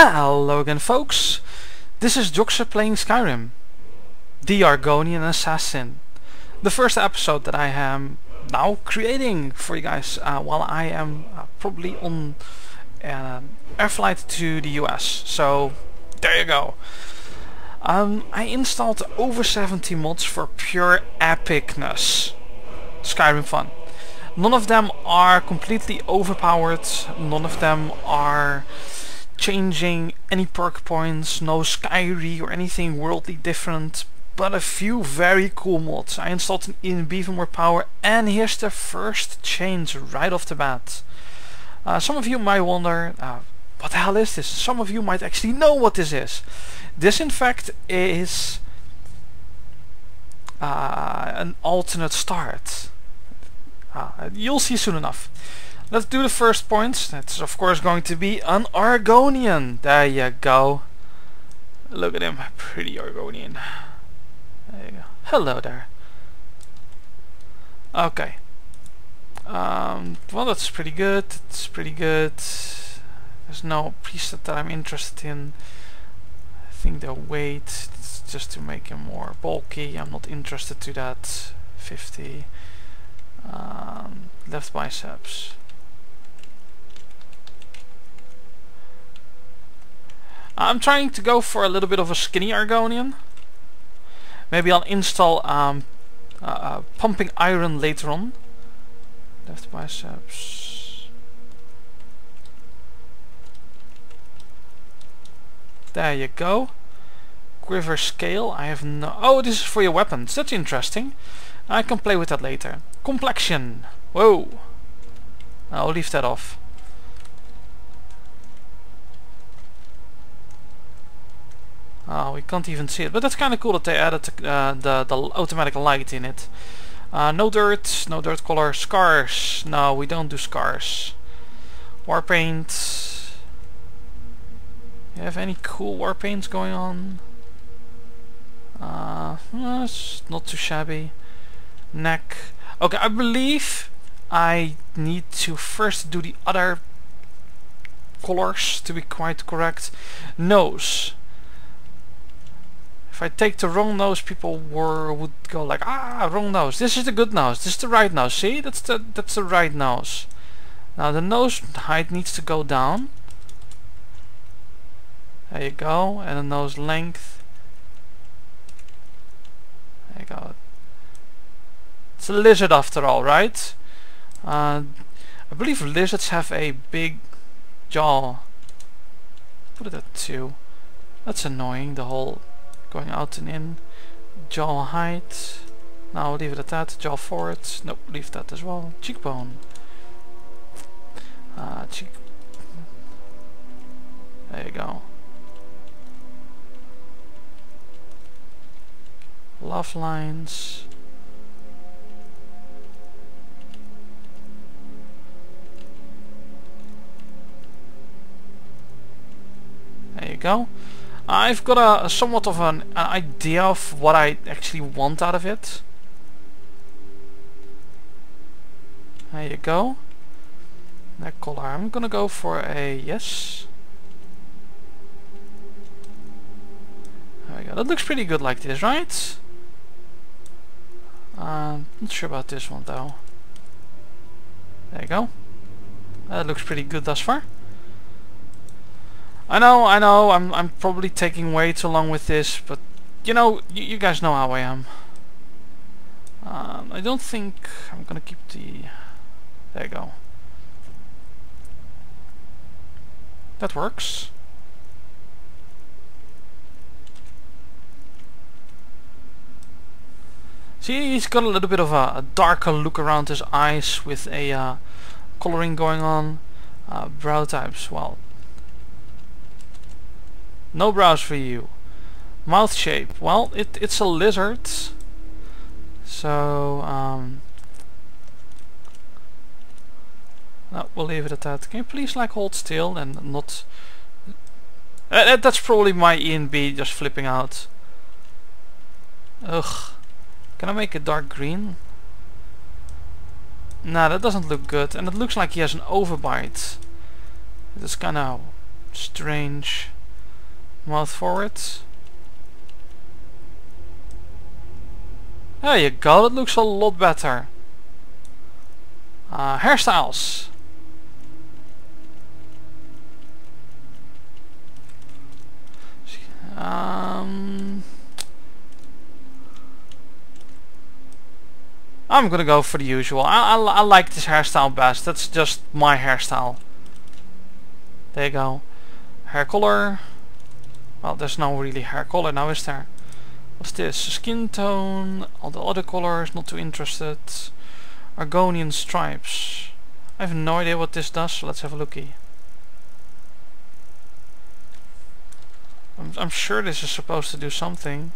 Hello again folks, this is Joxer playing Skyrim, the Argonian Assassin. The first episode that I am now creating for you guys uh, while I am uh, probably on uh, air flight to the US. So there you go. Um, I installed over 70 mods for pure epicness. Skyrim fun. None of them are completely overpowered, none of them are changing any perk points, no SkyRe or anything worldly different, but a few very cool mods. I installed in even more power and here's the first change right off the bat. Uh, some of you might wonder, uh, what the hell is this? Some of you might actually know what this is. This in fact is uh, an alternate start. Uh, you'll see soon enough. Let's do the first point. That's of course going to be an Argonian. There you go. Look at him, pretty Argonian. There you go. Hello there. Okay. Um, well, that's pretty good. It's pretty good. There's no preset that I'm interested in. I think the weight, just to make him more bulky. I'm not interested to that. 50. Um, left biceps. I'm trying to go for a little bit of a skinny Argonian. Maybe I'll install um, uh, uh, pumping iron later on. Left biceps. There you go. Quiver scale. I have no. Oh, this is for your weapons. That's interesting. I can play with that later. Complexion. Whoa. I'll leave that off. Oh, we can't even see it, but that's kind of cool that they added uh, the, the automatic light in it. Uh, no dirt, no dirt color. Scars. No, we don't do scars. War paint. You have any cool war paints going on? Uh, it's not too shabby. Neck. Okay, I believe I need to first do the other colors to be quite correct. Nose if I take the wrong nose, people were would go like, ah, wrong nose. This is the good nose. This is the right nose. See, that's the that's the right nose. Now the nose height needs to go down. There you go, and the nose length. There you go. It's a lizard after all, right? Uh, I believe lizards have a big jaw. Put it at two. That's annoying. The whole going out and in. Jaw height. Now leave it at that. Jaw forward. Nope, leave that as well. Cheekbone. Uh, cheek. There you go. Love lines. There you go. I've got a, a somewhat of an, an, idea of what I actually want out of it. There you go. That color. I'm gonna go for a yes. There we go. That looks pretty good like this, right? Um, not sure about this one though. There you go. That looks pretty good thus far. I know, I know, I'm, I'm probably taking way too long with this, but you know, you guys know how I am. Um, I don't think I'm gonna keep the... There you go. That works. See, he's got a little bit of a, a darker look around his eyes with a uh, coloring going on. Uh, brow types, well, no brows for you. Mouth shape. Well, it, it's a lizard. So, um... No, we'll leave it at that. Can you please like hold still and not... Uh, that's probably my ENB just flipping out. Ugh. Can I make it dark green? Nah, that doesn't look good. And it looks like he has an overbite. It's kinda strange mouth forwards. There you go, it looks a lot better. Uh, hairstyles. Um, I'm gonna go for the usual. I, I, I like this hairstyle best. That's just my hairstyle. There you go. Hair color. Well, there's no really hair color now, is there? What's this? Skin tone. All the other colors, not too interested. Argonian stripes. I have no idea what this does, so let's have a looky. I'm, I'm sure this is supposed to do something.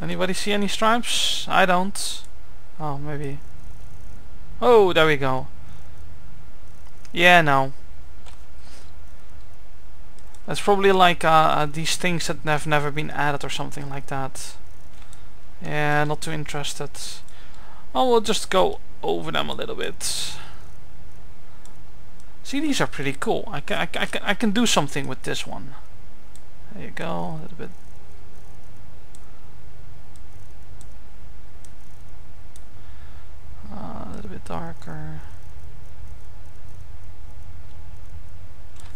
Anybody see any stripes? I don't. Oh, maybe. Oh, there we go. Yeah, no. That's probably like uh, uh, these things that have never been added or something like that. Yeah, not too interested. Oh, we'll just go over them a little bit. See, these are pretty cool. I can, I, can, I, can, I can do something with this one. There you go, a little bit. Uh, bit darker.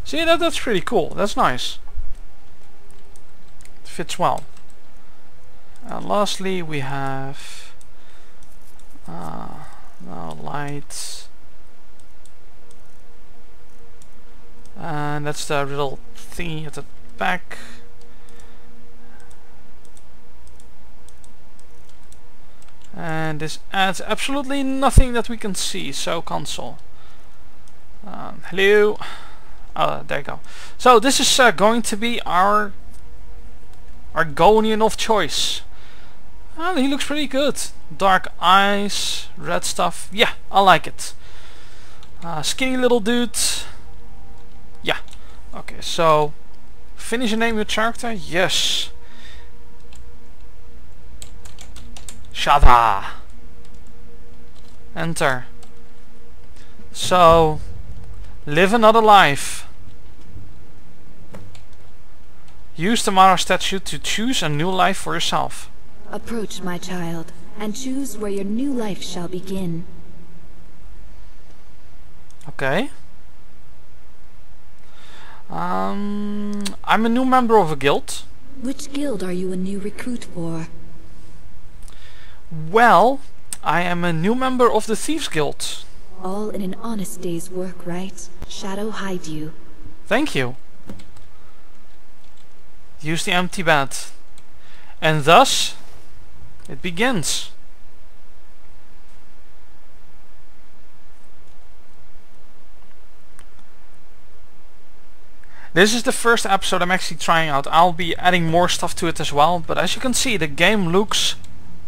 See, that that's pretty cool. That's nice. It fits well. And lastly, we have uh, now lights, and that's the little thingy at the back. And this adds absolutely nothing that we can see. So console. Um, hello. Oh, there you go. So this is uh, going to be our Argonian of choice. He looks pretty good. Dark eyes, red stuff. Yeah, I like it. Uh, skinny little dude. Yeah. Okay, so finish and name your character. Yes. Shada. Enter. So, live another life. Use the Mara statue to choose a new life for yourself. Approach, my child, and choose where your new life shall begin. Okay. Um, I'm a new member of a guild. Which guild are you a new recruit for? Well, I am a new member of the Thieves Guild. All in an honest day's work, right? Shadow hide you. Thank you. Use the empty bed. And thus, it begins. This is the first episode I'm actually trying out. I'll be adding more stuff to it as well, but as you can see, the game looks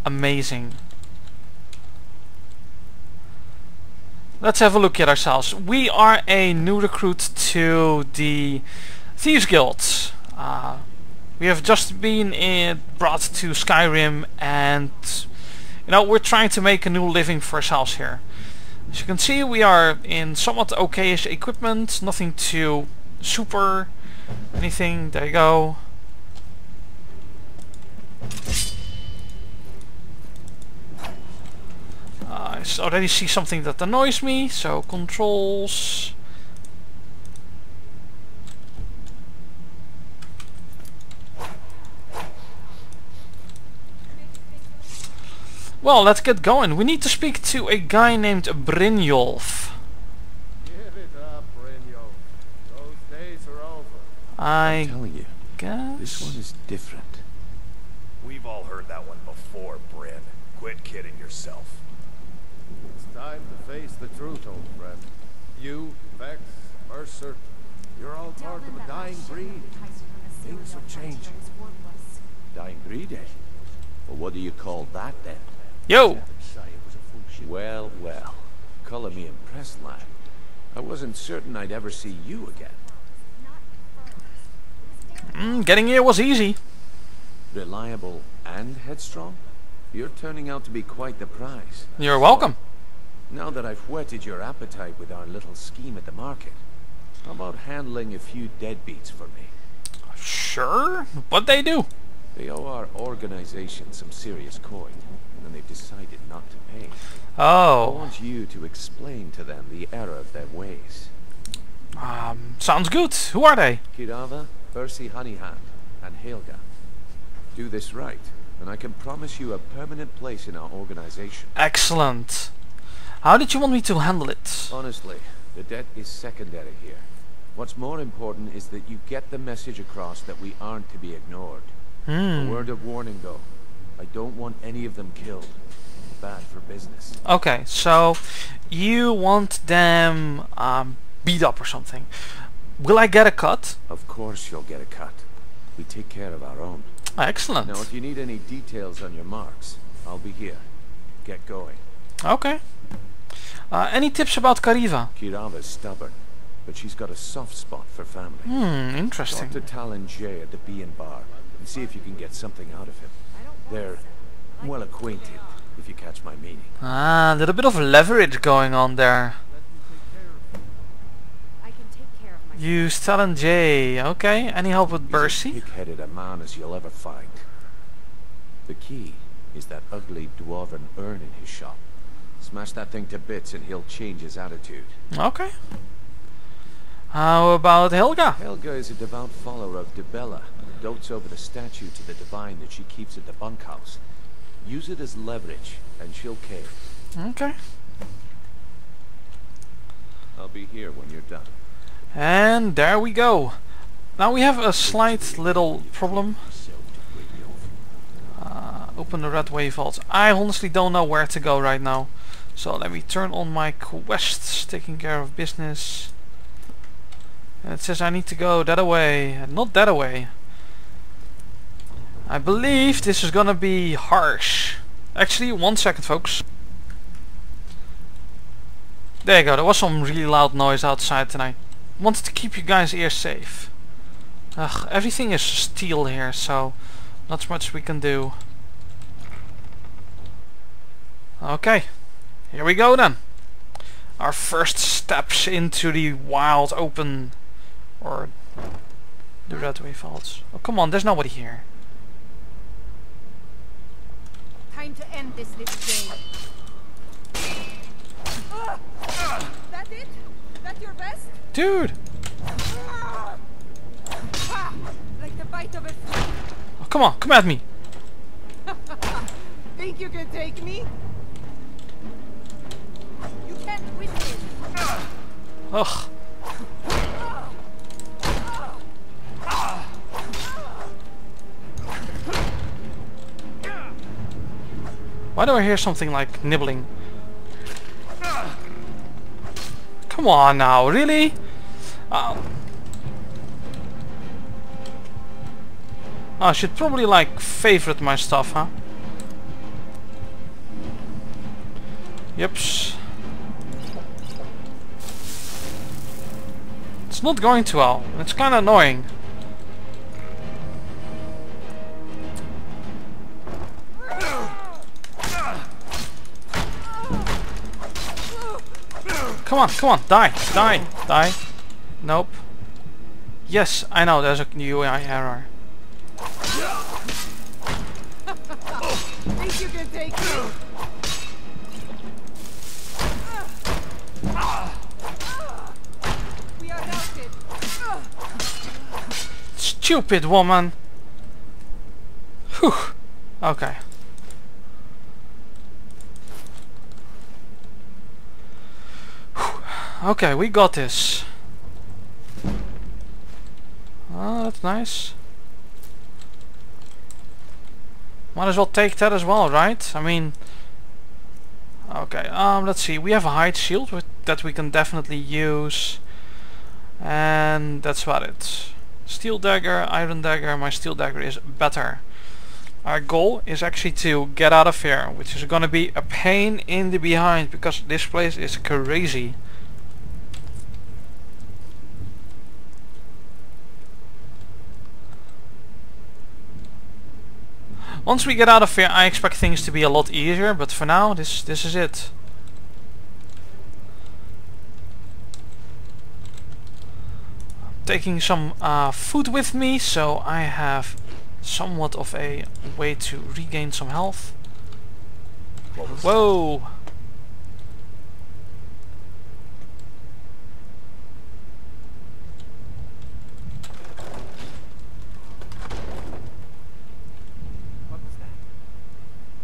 amazing. Let's have a look at ourselves. We are a new recruit to the Thieves Guild. Uh, we have just been in, brought to Skyrim and you know we're trying to make a new living for ourselves here. As you can see we are in somewhat okayish equipment, nothing too super anything. There you go. Uh, I already see something that annoys me, so controls. Well, let's get going. We need to speak to a guy named Brynjolf. Give it up, Brynjolf. Those days are over. I I'm telling you, guess. this one is different. We've all heard that one before, Bryn. Quit kidding yourself. It's time to face the truth, old friend. You, Vex, Mercer, you're all part of a dying breed. Things are changing. Dying breed, eh? Well, what do you call that then? Yo! Well, well. Color me impressed, lad. I wasn't certain I'd ever see you again. Mm, getting here was easy. Reliable and headstrong? You're turning out to be quite the prize. You're welcome. Now that I've whetted your appetite with our little scheme at the market, how about handling a few deadbeats for me? Sure. What they do? They owe our organization some serious coin, and they've decided not to pay. Oh. I want you to explain to them the error of their ways. Um, sounds good. Who are they? Keerava, Bersi Honey-Hand, and Helga. Do this right, and I can promise you a permanent place in our organization. Excellent. How did you want me to handle it? Honestly, the debt is secondary here. What's more important is that you get the message across that we aren't to be ignored. A Hmm. word of warning though, I don't want any of them killed. Bad for business. Okay, so you want them um, beat up or something. Will I get a cut? Of course you'll get a cut. We take care of our own. Excellent. Now if you need any details on your marks, I'll be here. Get going. Okay. Uh, any tips about Keerava? Keerava's stubborn, but she's got a soft spot for family. Hmm, Talk interesting. to Talen-Jei at the Bee and Bar and see if you can get something out of him. They're well acquainted, if you catch my meaning. Ah, a little bit of leverage going on there. I can take care. Use Talen-Jei. Okay, any help with He's Bersi? as pig-headed a man as you'll ever find. The key is that ugly dwarven urn in his shop. Smash that thing to bits and he'll change his attitude. Okay. How about Helga? Helga is a devout follower of Dibella, and dotes over the statue to the divine that she keeps at the bunkhouse. Use it as leverage, and she'll cave. Okay. I'll be here when you're done. And there we go. Now we have a slight little problem. Uh, open the Ratway vault. I honestly don't know where to go right now. So let me turn on my quests, taking care of business. And it says I need to go that away, and not that away. I believe this is gonna be harsh. Actually, one second folks. There you go, there was some really loud noise outside tonight. Wanted to keep you guys' ears safe. Ugh, everything is steel here, so not much we can do. Okay, here we go then. Our first steps into the wild open, or do Ratway vaults. Oh come on, there's nobody here. Time to end this little game. Ah! That it? That your best? Dude! Ha! Like the bite of a flea. Oh, come on, come at me! Think you can take me? Ugh. Why do I hear something like nibbling? Come on now, really? Oh, I should probably like favorite my stuff, huh? Yeps. It's not going too well. It's kind of annoying. Come on, come on, die, die, die. Nope. Yes, I know there's a new UI error. Think you can take? Stupid woman. Whew. Okay. Whew. Okay, we got this. Oh, that's nice. Might as well take that as well, right? I mean... Okay, um, let's see. We have a hide shield with, that we can definitely use. And that's about it. Steel dagger, iron dagger, my steel dagger is better. Our goal is actually to get out of here, which is gonna be a pain in the behind because this place is crazy. Once we get out of here, I expect things to be a lot easier, but for now, this this is it. Taking some uh, food with me, so I have somewhat of a way to regain some health. Whoa! That?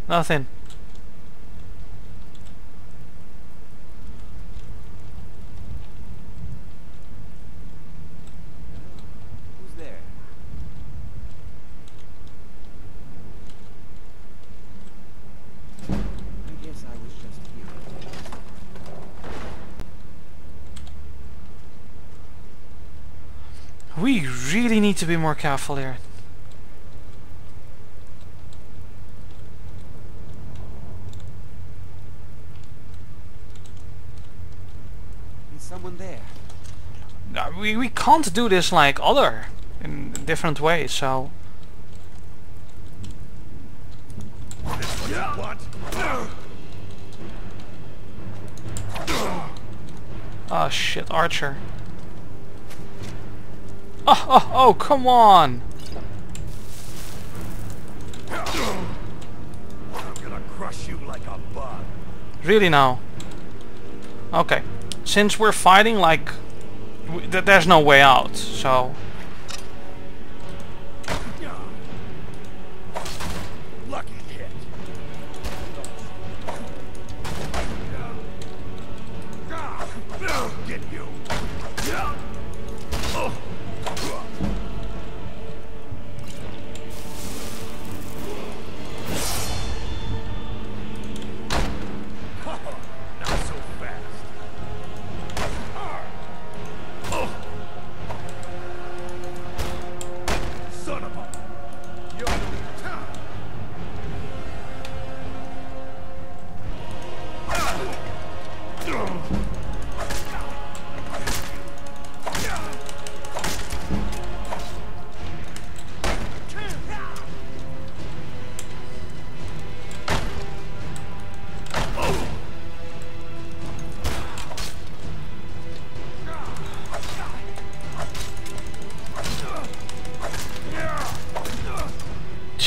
Nothing. Who's there? I guess I was just here. We really need to be more careful here. Is someone there? Uh, we, we can't do this like other in different ways, so? Oh shit, Archer. Oh, oh, oh, come on! I'm gonna crush you like a bug. Really now? Okay. Since we're fighting, like, th there's no way out, so...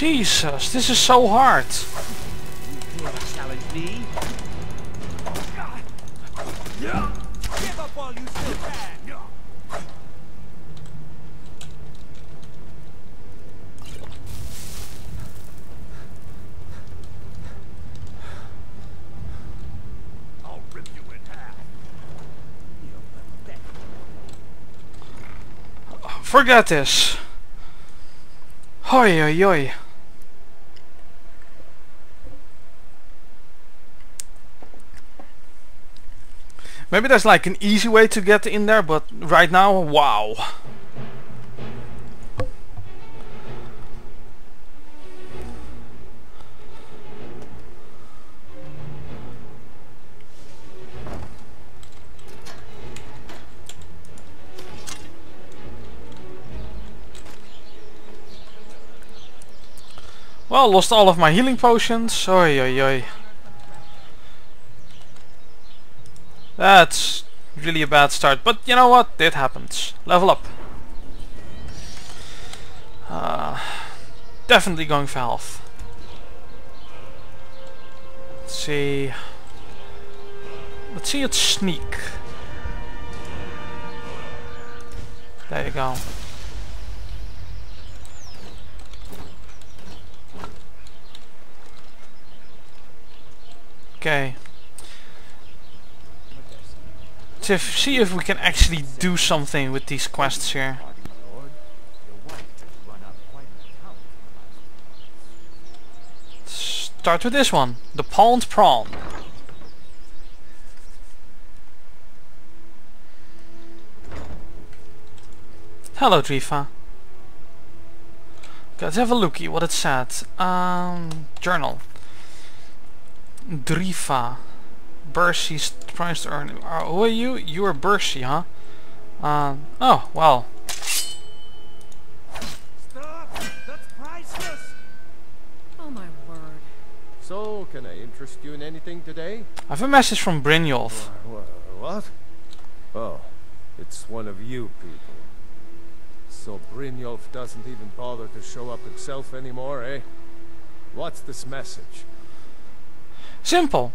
Jesus, this is so hard! Forget this! Hoi hoi hoi. Maybe there's like an easy way to get in there, but right now, wow. Well, lost all of my healing potions. Oi oi oi. That's really a bad start, but you know what? It happens. Level up. Uh, definitely going for health. Let's see. Let's see it sneak. There you go. Okay. To see if we can actually do something with these quests here. Account. Start with this one. The pawned prawn. Hello, Drifa. Okay, let's have a looky what it said. Um, journal. Drifa. Bersi's tries to earn. Uh, who are you? You are Bersi, huh? Um, oh, well. Stop! That's priceless! Oh my word. So, can I interest you in anything today? I have a message from Brynjolf. Wha- What? Oh, it's one of you people. So Brynjolf doesn't even bother to show up himself anymore, eh? What's this message? Simple.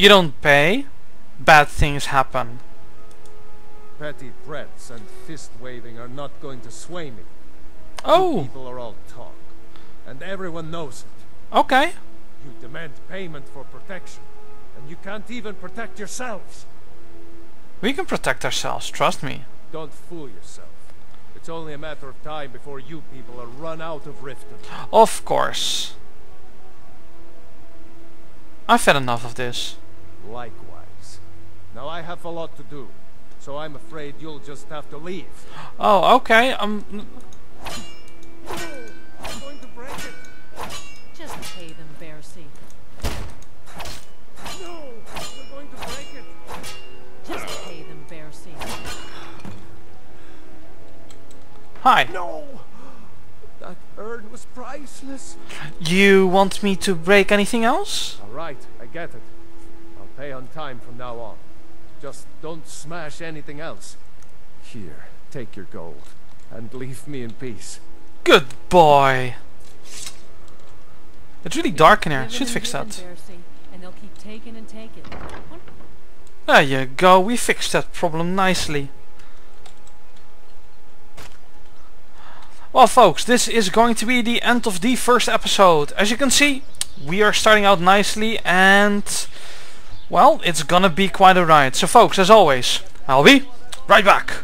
You don't pay, bad things happen. Petty threats and fist waving are not going to sway me. You Oh, people are all talk, and everyone knows it. okay. You demand payment for protection, and you can't even protect yourselves. We can protect ourselves, trust me. Don't fool yourself. It's only a matter of time before you people are run out of Riften. Of course. I've had enough of this. Likewise. Now I have a lot to do, so I'm afraid you'll just have to leave. Oh, okay. Um, I'm going to break it. Just pay them, Bersi. No, we're going to break it. Just pay them, Bersi. hi. No! That urn was priceless. You want me to break anything else? All right, I get it. I'll pay on time from now on. Just don't smash anything else. Here, take your gold, and leave me in peace. Good boy. It's really dark in here. Given Should fix that. And they'll keep taking and taking. There you go. We fixed that problem nicely. Well, folks, this is going to be the end of the first episode. As you can see, we are starting out nicely and... Well, it's gonna be quite a ride. So folks, as always, I'll be right back.